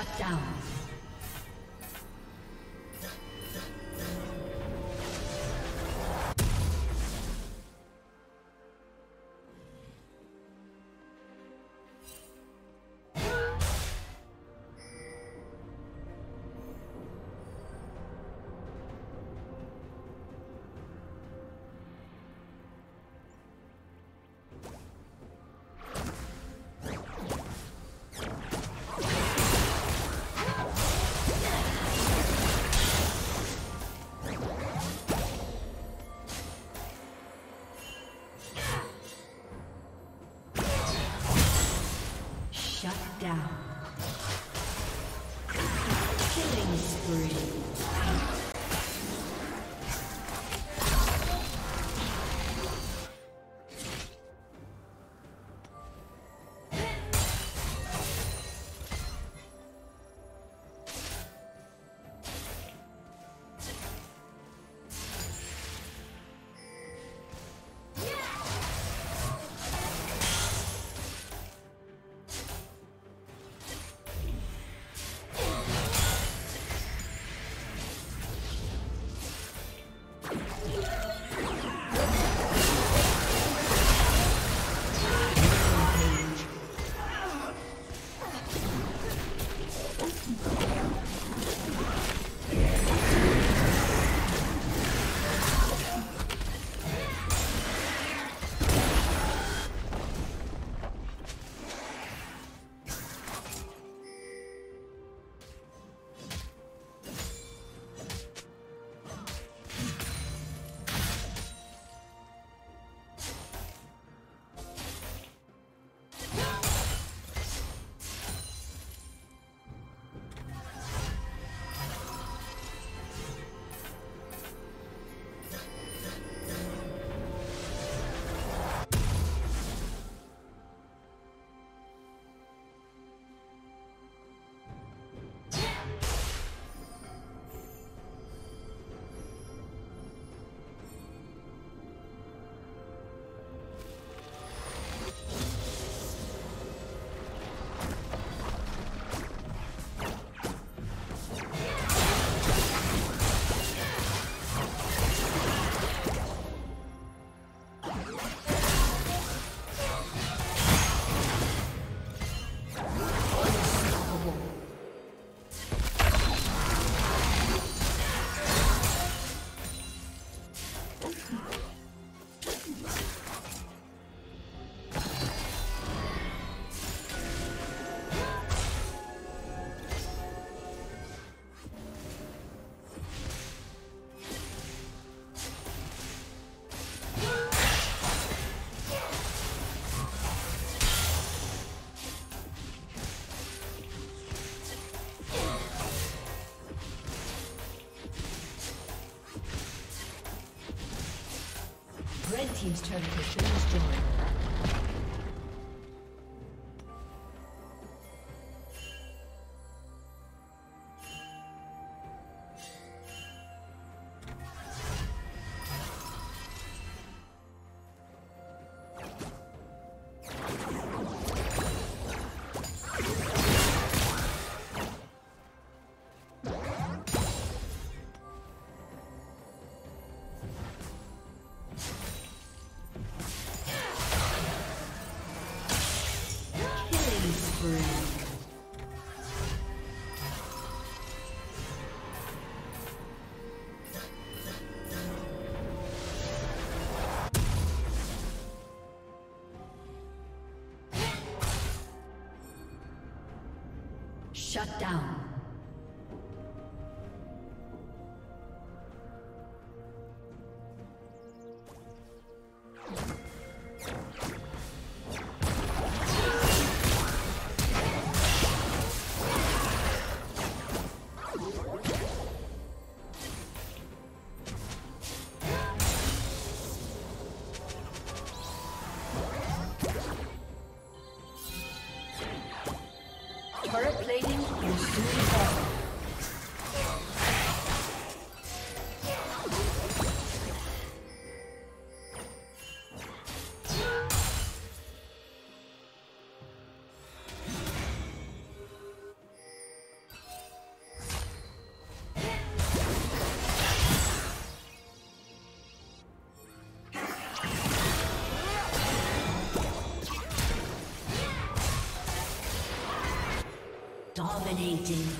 Shut down. Shut down. Dominating.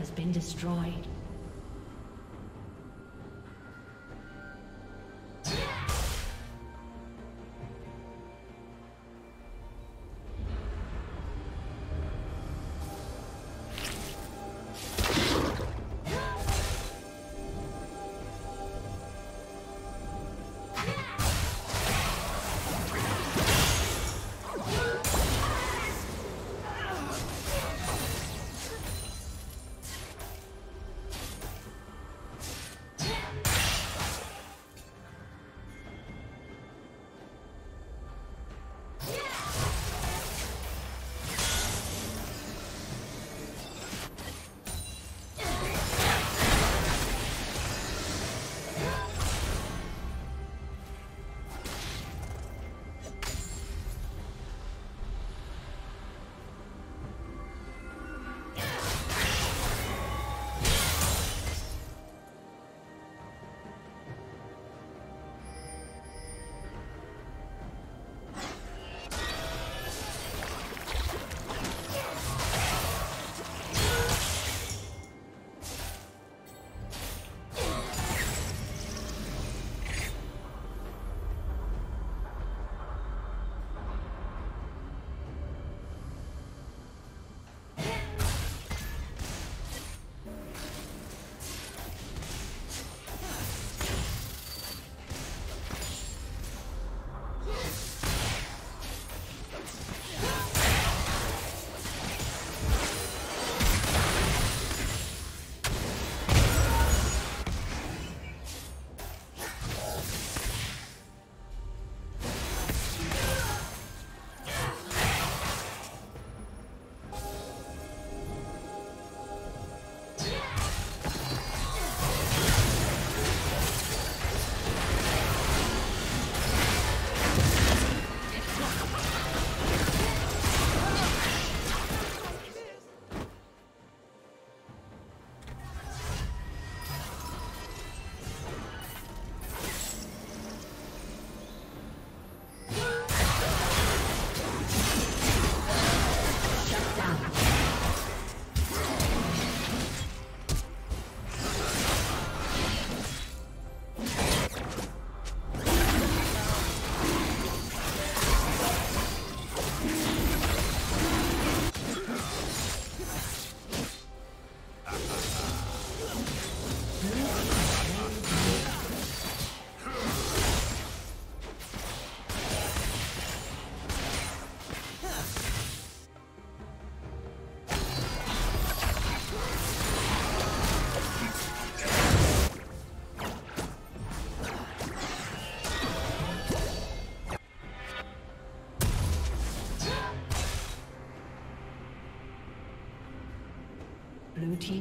Has been destroyed.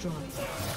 Destroyed.